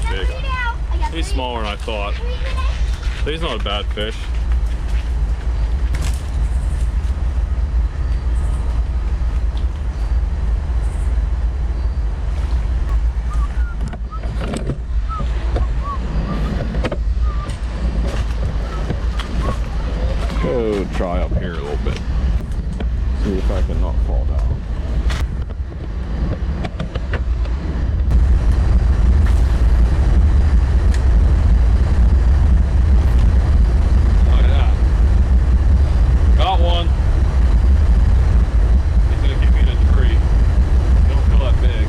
that big. He's smaller than I thought. But he's not a bad fish. Try up here a little bit. See if I can not fall down. Look at that. Got one. He's gonna keep me in a tree. Don't feel that big.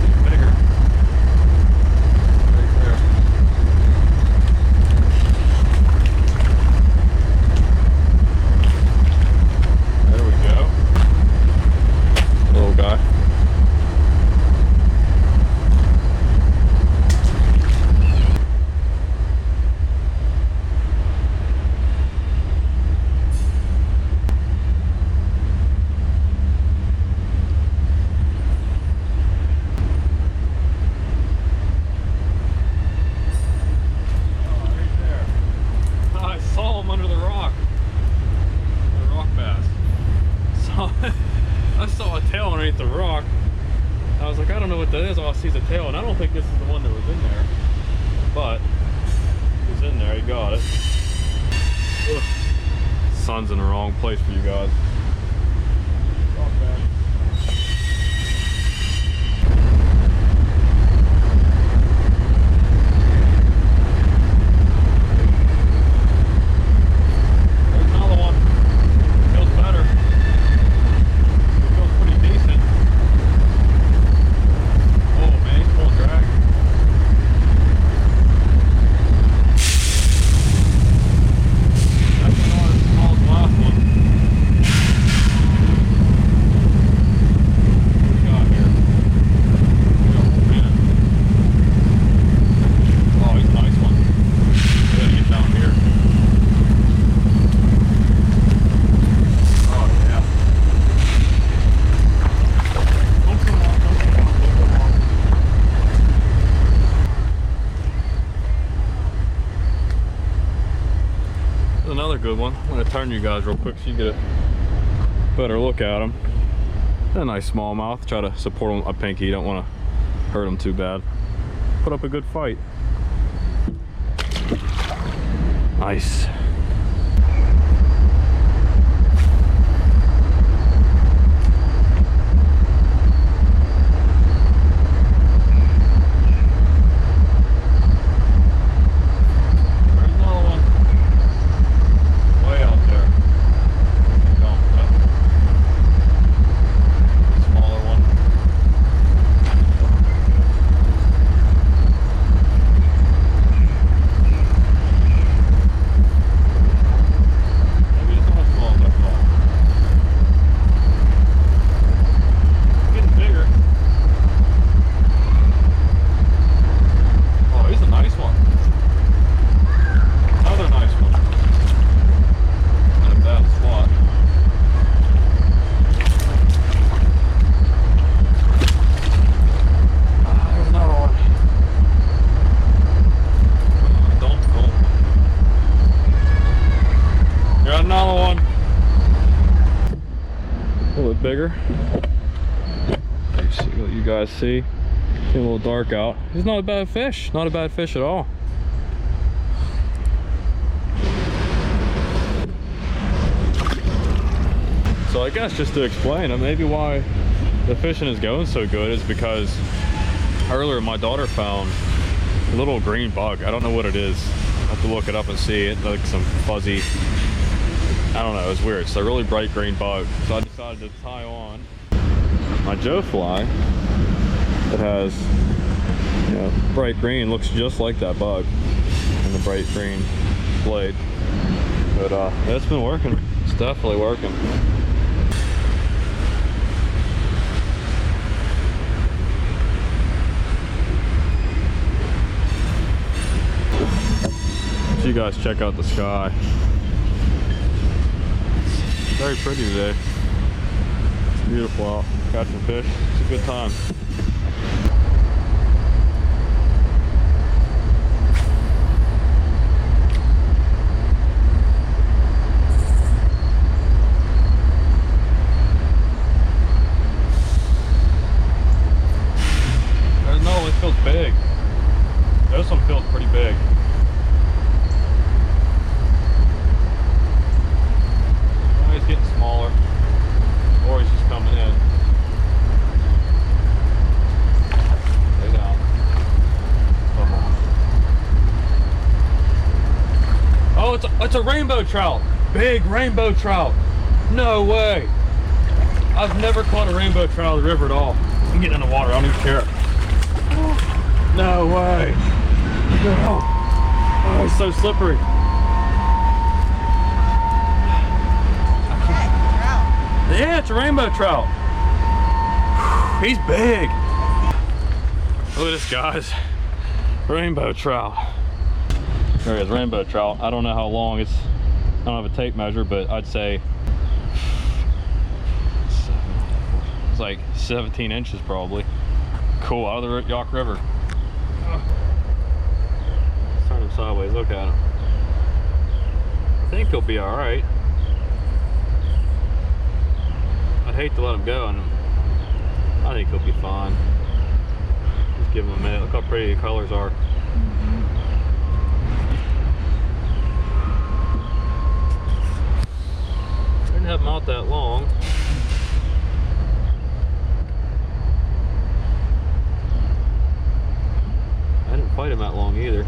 He's bigger. Right there. There we go. Little guy. Oh, right there. I saw him under the rock. The rock bass. So I saw a tail underneath the rock. I was like, I don't know what that is. All I see is a tail, and I don't think this is the one that was in there. But got it. Ugh. Sun's in the wrong place for you guys. Rock bass. There's another one. Feels better. It feels pretty decent. Oh man, he's full drag. That's not as small as the last one. What we got here? We got one man. Oh, he's a nice one. We gotta get down here. Oh yeah. Don't come on, don't come on, don't come on. There's another good one. I'm gonna turn you guys real quick so you get a better look at them. A nice smallmouth. Try to support them a pinky. You don't want to hurt them too bad. Put up a good fight. Nice. There's another one. Way out there. Don't, uh, Smaller one. Maybe it's not as small as I thought. Getting bigger. Oh, he's a nice one. Another nice one. Not a bad spot. Ah, there's another one. Uh, Don't, don't. Got another one. A little bit bigger. Let's see what you guys see. Getting a little dark out. He's not a bad fish. Not a bad fish at all. So I guess just to explain, uh, maybe why the fishing is going so good is because earlier my daughter found a little green bug. I don't know what it is. I have to look it up and see it. Like some fuzzy, I don't know, it's weird. It's a really bright green bug. So I to tie on my Joe fly that has you know, bright green, looks just like that bug and the bright green blade. But uh, it's been working. It's definitely working. You guys check out the sky. Very pretty today. Beautiful out catching fish. It's a good time. There's no, this feels big. This one feels pretty big. Oh, he's getting smaller. Or he's just coming in. Stay down. Oh, it's a, it's a rainbow trout. Big rainbow trout. No way. I've never caught a rainbow trout in the river at all. I'm getting in the water. I don't even care. No way. No. Oh, it's so slippery. Yeah, it's a rainbow trout. He's big. Look at this, guys. Rainbow trout. There he is, rainbow trout. I don't know how long it's, I don't have a tape measure, but I'd say it's like 17 inches probably. Cool, out of the York River. Let's turn him sideways, look at him. I think he'll be all right. I'd hate to let him go, and I think he'll be fine. Just give him a minute. Look how pretty the colors are. Out that long. I didn't fight him that long either.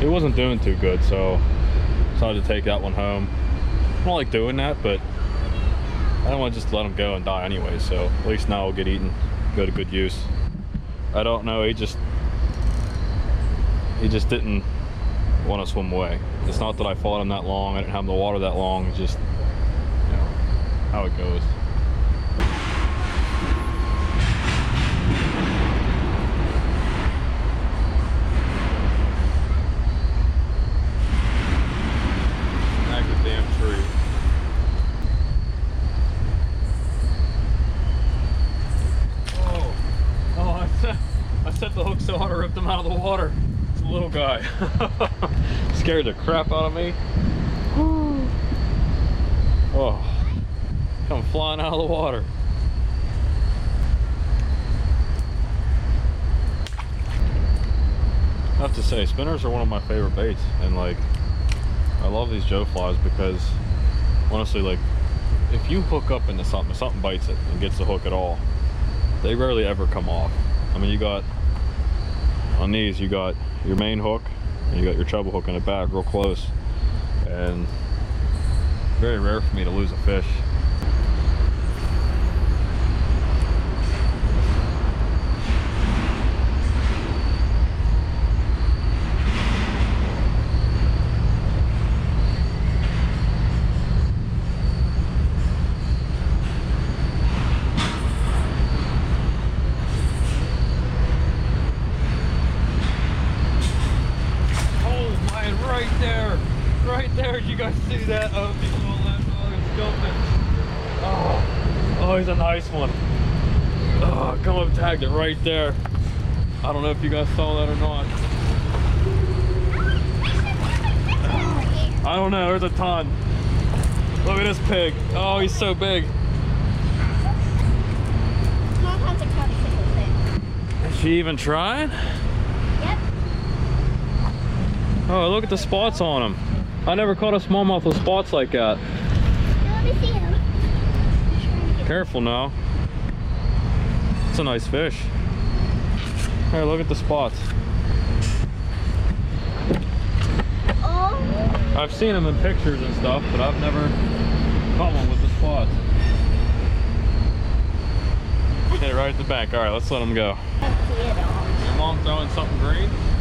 It wasn't doing too good, so decided to take that one home. I don't like doing that, but I don't want to just let him go and die anyway, so at least now he'll get eaten, go to good use. I don't know, he just, he just didn't want to swim away. It's not that I fought him that long, I didn't have him the water that long, just, how it goes. Back the damn tree. Oh, oh! I set, I set the hook so hard I ripped him out of the water. It's a little guy. Scared the crap out of me. Whew. Oh, come flying out of the water. I have to say, spinners are one of my favorite baits, and like, I love these Joe flies because, honestly, like, if you hook up into something, something bites it and gets the hook at all, they rarely ever come off. I mean, you got on these, you got your main hook, and you got your treble hook in the back, real close, and very rare for me to lose a fish. Oh man, right there, right there. You guys see that? Oh, people on that. Oh, it's jumping. Oh, oh, he's a nice one. Oh, up, it right there. I don't know if you guys saw that or not. I don't know. There's a ton. Look at this pig. Oh, he's so big. Sometimes I try to sit with it. Is she even trying? Yep. Oh, look at the spots on him. I never caught a smallmouth with spots like that. Careful now me see him. He's trying to get- Careful now. It's a nice fish. Here, look at the spots. Oh. I've seen them in pictures and stuff, but I've never caught one with the spots. Hit it right at the bank. All right, let's let him go. I see it all. Your mom throwing something green?